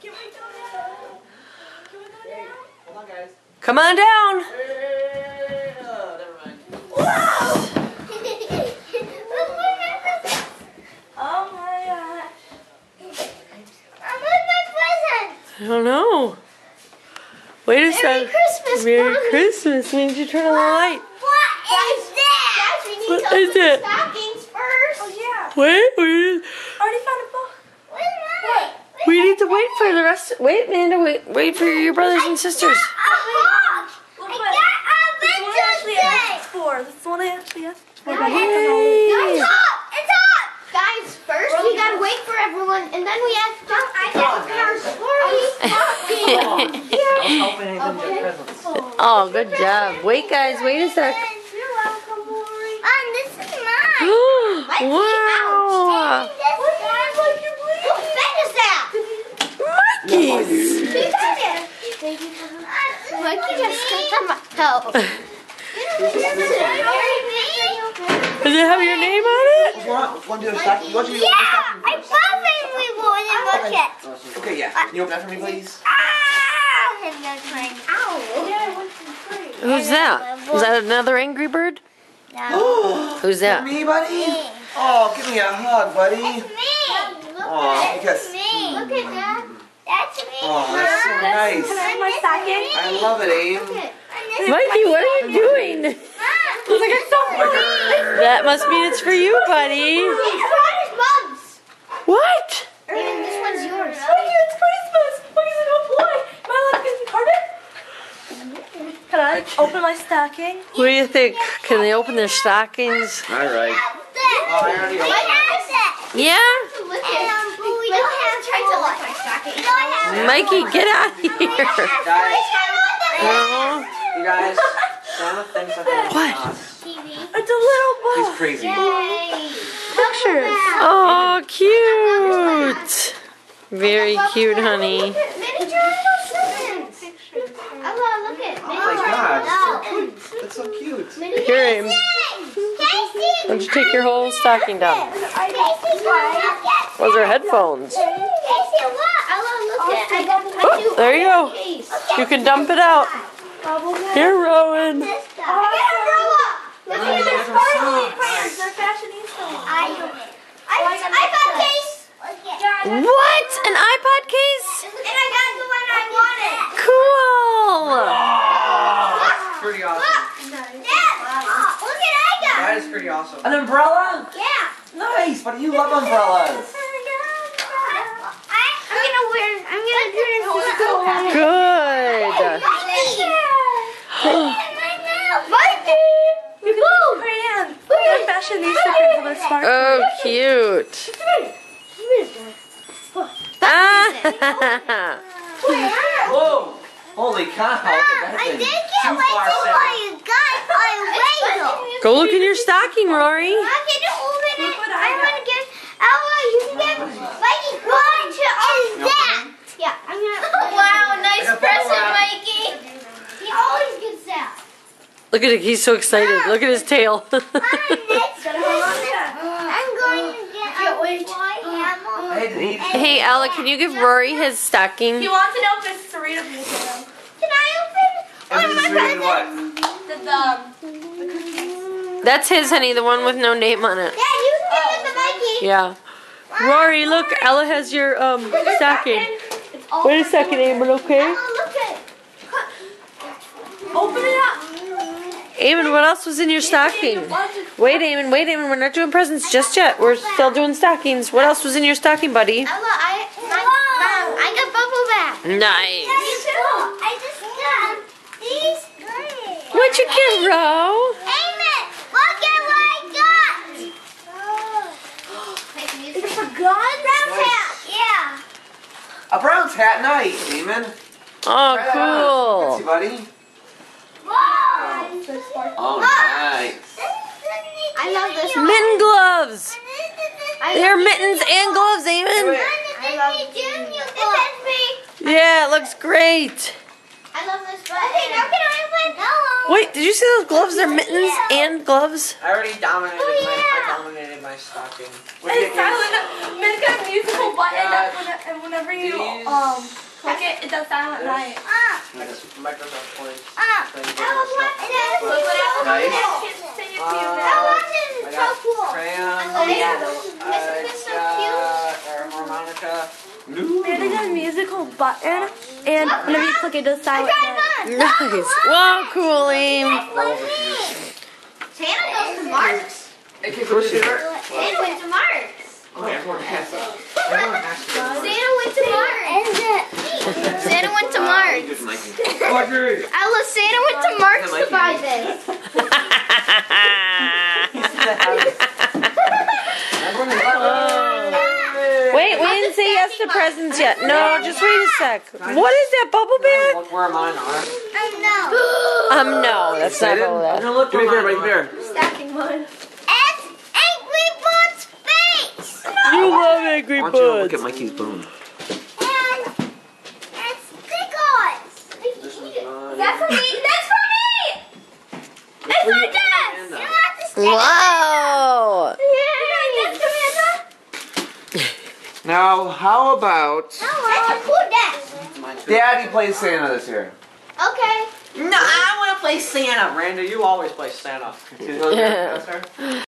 Can we go down? Can we go down? Hold on, guys. Come on down. Hey, oh, never mind. Oh my gosh. I don't know. Wait a Merry second. Christmas, Merry Mommy. Christmas. We need to turn on the light. What is that? Guys, we need What to open it? stockings first. Oh yeah. Wait, wait. Already found a book. Wait a minute. We need to wait for the rest. Wait, Amanda. Wait, wait for your brothers and sisters. A hawk. Look I what- got This one a actually Avengers asked Day. for. This is one I asked for. Yay. it's hot. It's hot. Guys, first we gotta wait for everyone, and then we have to I can open our story. I was helping him get presents. Oh, good job. Wait, guys. Wait a sec. You're welcome, Lori. Um, this is mine. Mikey, wow. ouch. Who fed us that? Monkeys. Who fed it? Mikey just stepped on my. Does it have your name on it? You want, want to do a stocking? You want you to Yeah, open a I first? love it. We want to look at. Okay, yeah. Can you open that for me, please? Ah, and that's my owl. Yeah, I went to the. Who's that? Is that another Angry Bird? No. Who's that? me, buddy? Oh, give me a hug, buddy. It's me. Look at because- It's me. Look at that. That's me. Oh, that's so nice. Can I have my stocking? I love it, Abe. Look at- and this- Mikey, what are you doing? Mom, Look, it's so oh Like, That must mean it's for you, buddy. It's Ronnie's mom's. What? And this one's yours. Oh, Look, it's Christmas. Look, it's a little boy. Am I allowed to get the carpet? Can I open my stocking? What do you think? Can they open their stockings? All right. Oh, I already opened it? Yeah? Look at um, but we don't have tried to lick my stocking. We don't have Mikey, get out of here. Guys, you guys, Santa thinks I think What? It's a little He's boy. crazy. Yay. Pictures. oh, cute. Very cute, honey. Look at miniature presents. Ella, look at Oh my No. so cute. It's so cute. Here, things. Why don't you take your whole stocking down? Those are headphones. Casey, what? Ella, look at. I got my Oh, new there you go. case. You can dump it out. Here, Rowan. Look. What? An iPod case? And I got the one I wanted. Cool. Oh, pretty awesome. Dad, oh, look at I got. That is pretty awesome. An umbrella? Yeah. Nice, but you love umbrellas. I, I'm gonna wear. I'm gonna turn into a school. Good. Mikey. You can put crayons. They're fashionista crayons with a sparkle. Oh, cute. Ah. Whoa! Holy cow! Look I thing. did Too get wait far, till Santa. I got my Lego. Go look in your stocking, Rory. I can open it. Look what I I want to get. Ella, you can get. Mikey, what is that? Yeah, I'm gonna. Wow, nice I got bubble wrap. Mikey. He always gets that. Look at it. He's so excited. Look at his tail. I'm next. I'm going to get a toy animal. Hey, did hey, Ella, can you give Rory his stocking? He wants to know if it's Serena Music. Can I open one of my presents? what? The, the, the cookies. That's his, honey. The one with no name on it. Yeah, you can give it to Mikey. Yeah. Rory, look. Ella has your um stocking. Wait a second. Eamon, okay? Open it up. Eamon, what else was in your stocking? Wait, Eamon, wait, Eamon. We're not doing presents just yet. We're still doing stockings. What else was in your stocking, buddy? Ella, I, my, mom, I got bubble wrap. Nice. I just got these. What'd you get, Ro? Amen. Look at what I got. Is it for guns? Brown hat. Yeah. A Browns hat, nice, Damon. Oh, Fancy, cool. buddy. Whoa. Oh, nice. I love this. Mitten gloves. They're mittens and gloves, Eamon. I love Junior. This is me. Yeah, it looks great. I love this button. Okay, now can I open? No. Wait, did you see those gloves? They're mittens and gloves. I already dominated Oh, my. I dominated my stocking. What And do silent, make a musical button that when, and whenever you These- um click it, it does silent night. Ah, Microsoft Points. ah. Then I you get was watching it. Nice. Sing it to you Uh, That now. was I so cool. Crayon. Oh, yeah. Uh, Isn't so cute? uh, or harmonica. There's a musical button, and whenever you click it, it does silent night. Mine. Nice. Whoa, cool, Aim. That's. Santa goes to Mark's. Hey, kick Bruce here. Santa went to Mark's. Okay, everyone has it. Everyone has to. Santa went to Mark's. Santa went to Mark's. Audrey. Ella, Santa went to Mark's to buy this. Everyone is Wait, we didn't say yes to presents yet. No, just wait a sec. What is that bubble bath? Look where mine are. I know. Um, no, that's not bubble bath. No, look Give me here, right are. here. Stacking mine. It's Angry Birds face. You love Angry Why don't you look at Mikey's bone? And it's pickles. That's for me. That's for me. It's like this. You have to stick Wow. Yeah. Now, how about That's a cool desk. Daddy plays Santa this year? Okay. No, I want to play Santa. Randa, you always play Santa. Yeah.